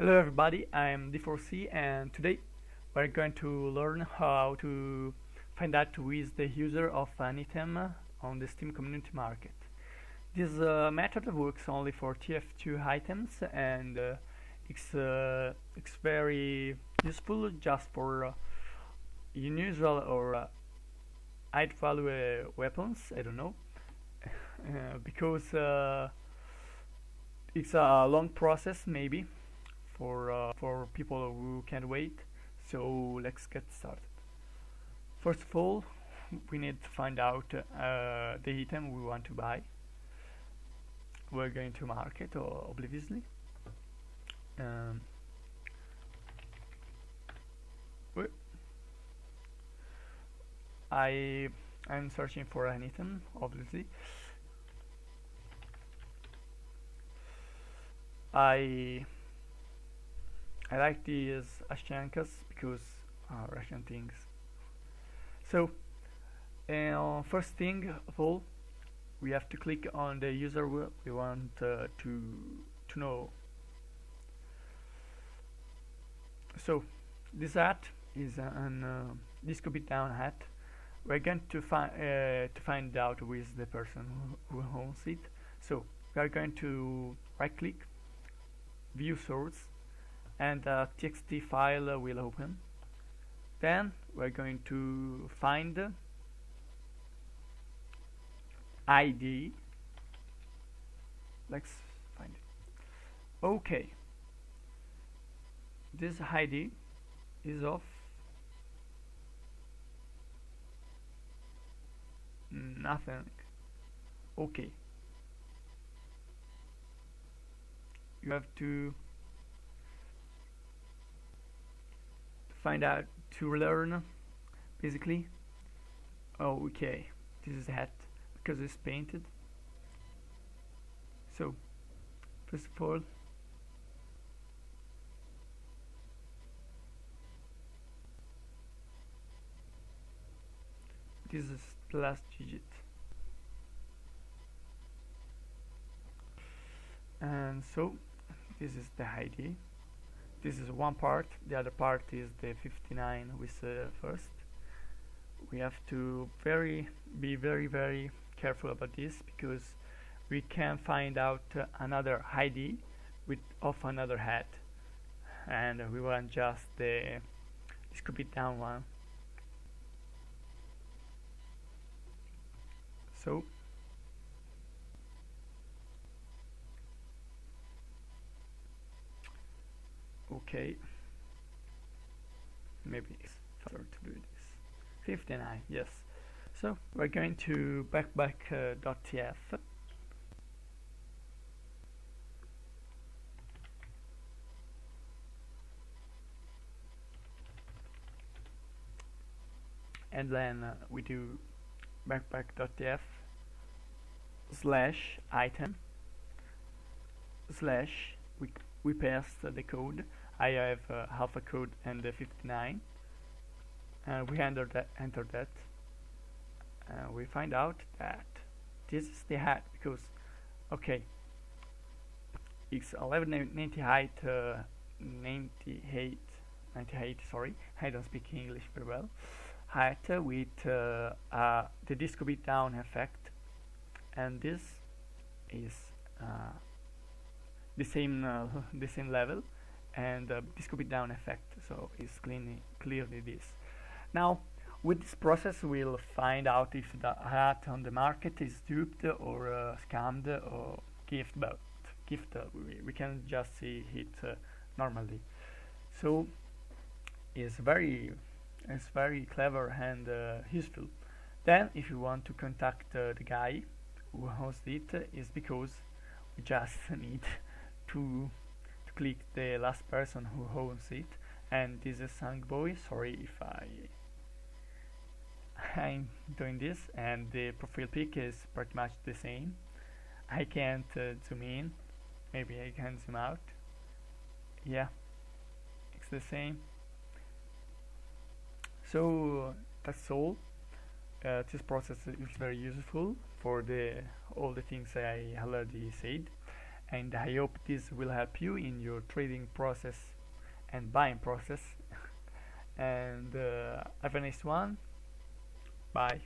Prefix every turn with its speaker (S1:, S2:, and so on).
S1: Hello everybody, I'm D4C and today we're going to learn how to find out who is the user of an item on the Steam Community Market. This uh, method works only for TF2 items and uh, it's, uh, it's very useful just for uh, unusual or uh, high value uh, weapons, I don't know, because it's a long process maybe for uh, for people who can't wait. So let's get started. First of all we need to find out uh, the item we want to buy. We're going to market or obliviously um, I'm searching for an item obviously. I I like these Ushankas because uh, Russian things. So, uh, first thing of all, we have to click on the user we want uh, to to know. So, this hat is an uh, disco beat down hat. We're going to find uh, to find out who is the person who owns it. So, we are going to right click, view source, and the txt file uh, will open. Then we're going to find ID let's find it. Okay. This ID is of nothing. Okay. You have to find out to learn basically. Oh okay this is hat because it's painted. So first of all this is the last digit. And so this is the ID this is one part the other part is the 59 with uh, first. We have to very be very very careful about this because we can find out uh, another ID with of another hat. And we want just the disco beat down one. So okay maybe it's faster to do this. 59 yes. So we're going to backpack.tf uh, and then uh, we do backpack.tf slash item slash we, we paste the code I have uh, half a code and uh, 59 and we enter that enter that. Uh, we find out that this is the hat because okay it's 1190 height uh, 98 98 sorry. I don't speak English very well. Height with uh, uh, the disco beat down effect. And this is the same the same level and uh, could be down effect so it's clearly clearly this. Now with this process we'll find out if the hat on the market is duped or uh, scammed or gift but gift uh, we, we can just see it uh, normally. So it's very it's very clever and uh, useful. Then if you want to contact uh, the guy who hosts it is because we just need to click the last person who owns it and this is Sangboy sorry if I I'm doing this and the profile pic is pretty much the same. I can't uh, zoom in. Maybe I can zoom out. Yeah it's the same. So that's all. Uh, this process is very useful for the all the things I already said and I hope this will help you in your trading process and buying process. And uh, have a nice one. Bye